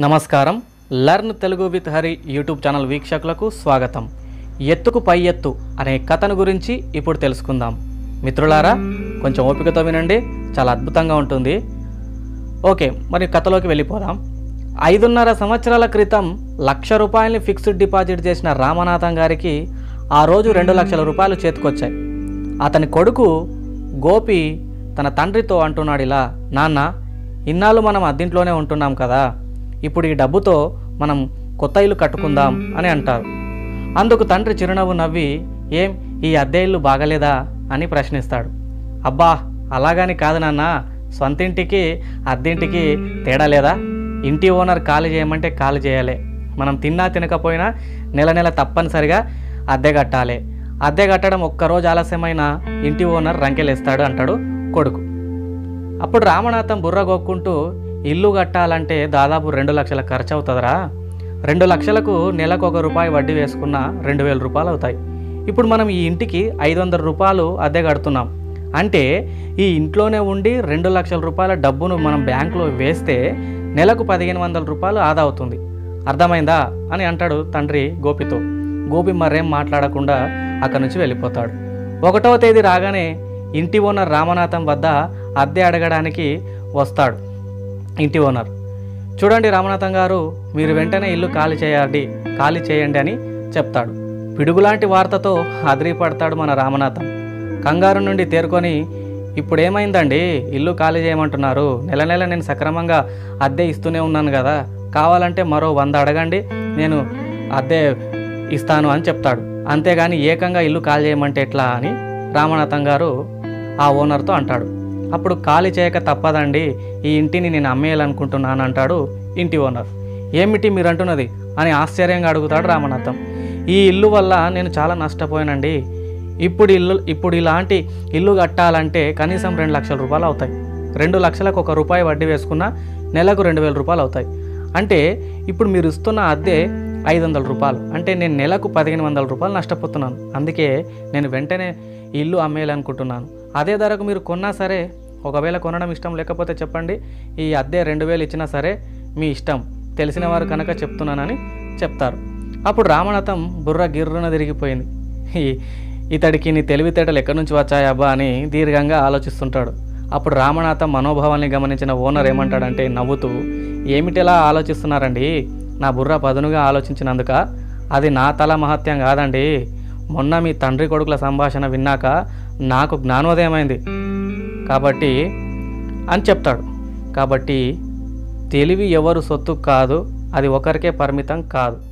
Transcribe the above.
నమస్కారం. Learn Telugu with Hari YouTube channel వీక్షకులకు స్వాగతం. ఎత్తుకు పై ఎత్తు అనే కథను గురించి ఇప్పుడు తెలుసుకుందాం. మిత్రులారా కొంచెం ఓపికతో వినండి. చాలా అద్భుతంగా ఉంటుంది. ఓకే మరి కథలోకి వెళ్ళిపోదాం. ఐదున్నర సంవత్సరాల క్రితం లక్ష రూపాయలని ఫిక్స్డ్ డిపాజిట్ చేసిన రామనాథం గారికి ఆ రోజు రెండు లక్షల రూపాయలు చేతికొచ్చాయి. అతని కొడుకు గోపి తన తండ్రితో అంటున్నాడు ఇలా నాన్న ఇన్నాళ్ళు మనం అద్దింట్లోనే ఉంటున్నాం కదా. ఇప్పుడు ఈ డబ్బుతో మనం కొత్త ఇల్లు కట్టుకుందాం అని అంటారు. అందుకు తండ్రి చిరునవ్వు నవ్వి ఏం ఈ అద్దె ఇల్లు బాగలేదా? అని ప్రశ్నిస్తాడు. అబ్బా అలాగని కాదు నాన్న. సొంతింటికి అద్దెంటికి తేడా లేదా? ఇంటి ఓనర్ ఖాళీ చేయమంటే ఖాళీ చేయాలి. మనం తిన్నా తినకపోయినా నెల నెల తప్పనిసరిగా అద్దె కట్టాలి. అద్దె కట్టడం ఒక్కరోజు ఆలస్యమైన ఇంటి ఓనర్ రంకెలేస్తాడు అంటాడు కొడుకు. అప్పుడు రామనాథం బుర్ర గొక్కుంటూ ఇల్లు కట్టాలంటే దాదాపు రెండు లక్షల ఖర్చు అవుతుందిరా రెండు లక్షలకు నెలకు ఒక రూపాయి వడ్డీ వేసుకున్న రెండు వేల రూపాయలు అవుతాయి ఇప్పుడు మనం ఈ ఇంటికి ఐదు వందల రూపాయలు అద్దె కడుతున్నాం. అంటే ఈ ఇంట్లోనే ఉండి రెండు లక్షల రూపాయల డబ్బును మనం బ్యాంకులో వేస్తే నెలకు పదిహేను వందల రూపాయలు ఆదా అవుతుంది. అర్థమైందా? అని అంటాడు తండ్రి గోపితో. గోపి మరేం మాట్లాడకుండా అక్కడి నుంచి వెళ్ళిపోతాడు. ఒకటవ తేదీ రాగానే ఇంటి ఓనర్ రామనాథం వద్ద అద్దె అడగడానికి వస్తాడు. ఇంటి ఓనర్. చూడండి రామనాథం గారు మీరు వెంటనే ఇల్లు ఖాళీ చేయండి ఖాళీ చేయండి అని చెప్తాడు. పిడుగులాంటి వార్తతో అదిరిపడతాడు మన రామనాథం. కంగారు నుండి తేరుకొని ఇప్పుడు ఏమైందండి ఇల్లు ఖాళీ చేయమంటున్నారు. నెల నెల నేను సక్రమంగా అద్దె ఇస్తూనే ఉన్నాను కదా. కావాలంటే మరో వంద అడగండి నేను అద్దె ఇస్తాను అని చెప్తాడు. అంతేగాని ఏకంగా ఇల్లు ఖాళీ చేయమంటే ఎట్లా? అని రామనాథం గారు ఆ ఓనర్తో అంటాడు. అప్పుడు ఖాళీ చేయక తప్పదండి ఈ ఇంటిని నేను అమ్మేయాలనుకుంటున్నాను అంటాడు ఇంటి ఓనర్. ఏమిటి మీరు అంటున్నది అని ఆశ్చర్యంగా అడుగుతాడు రామనాథం. ఈ ఇల్లు వల్ల నేను చాలా నష్టపోయానండి. ఇప్పుడు ఇల్లు ఇప్పుడు ఇలాంటి ఇల్లు కట్టాలంటే కనీసం రెండు లక్షల రూపాయలు అవుతాయి. రెండు లక్షలకు ఒక రూపాయి వడ్డీ వేసుకున్న నెలకు రెండు వేల రూపాయలు అవుతాయి. అంటే ఇప్పుడు మీరు ఇస్తున్న అద్దె ఐదు వందల రూపాయలు. అంటే నేను నెలకు పదిహేను వందల రూపాయలు నష్టపోతున్నాను. అందుకే నేను వెంటనే ఇల్లు అమ్మేయాలనుకుంటున్నాను. అదే ధరకు మీరు కొన్నా సరే ఒకవేళ కొనడం ఇష్టం లేకపోతే చెప్పండి ఈ అద్దె రెండు వేలు ఇచ్చినా సరే మీ ఇష్టం. తెలిసిన వారు కనుక చెప్తున్నానని చెప్తారు. అప్పుడు రామనాథం బుర్ర గిర్రున తిరిగిపోయింది. ఈ- ఇతడికి నీ తెలివితేటలు ఎక్కడి నుంచి వచ్చాయబ్బా అని దీర్ఘంగా ఆలోచిస్తుంటాడు. అప్పుడు రామనాథం మనోభావాన్ని గమనించిన ఓనర్ ఏమంటాడంటే నవ్వుతూ ఏమిటిలా ఆలోచిస్తున్నారండి? నా బుర్ర పదునుగా ఆలోచించినందుక అది నా తల మహత్యం కాదండి. మొన్న మీ తండ్రి కొడుకుల సంభాషణ విన్నాక నాకు జ్ఞానోదయమైంది. కాబట్టి అని చెప్తాడు. కాబట్టి తెలివి ఎవరు సొత్తు కాదు అది ఒకరికే పరిమితం కాదు.